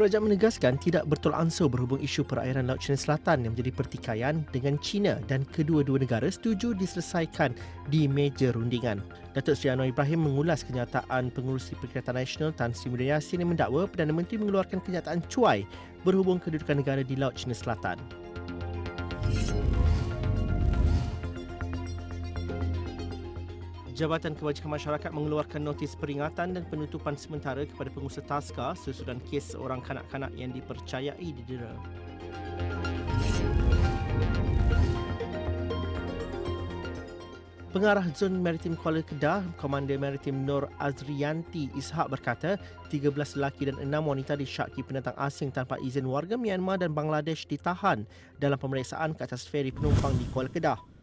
Kerajaan menegaskan tidak bertolak ansur berhubung isu perairan Laut China Selatan yang menjadi pertikaian dengan China dan kedua-dua negara setuju diselesaikan di meja rundingan. Datuk Seri Anwar Ibrahim mengulas kenyataan pengurusi Perikatan Nasional Tan Sri Muda Yassin yang mendakwa Perdana Menteri mengeluarkan kenyataan cuai berhubung kedudukan negara di Laut China Selatan. Jabatan Kebajikan Masyarakat mengeluarkan notis peringatan dan penutupan sementara kepada pengusaha Taska sesudah kes seorang kanak-kanak yang dipercayai didera. Pengarah Zon Maritim Kuala Kedah, Komander Maritim Nur Azrianti Ishak berkata, 13 lelaki dan 6 wanita disyaki pendatang asing tanpa izin warga Myanmar dan Bangladesh ditahan dalam pemeriksaan ke atas feri penumpang di Kuala Kedah.